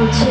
out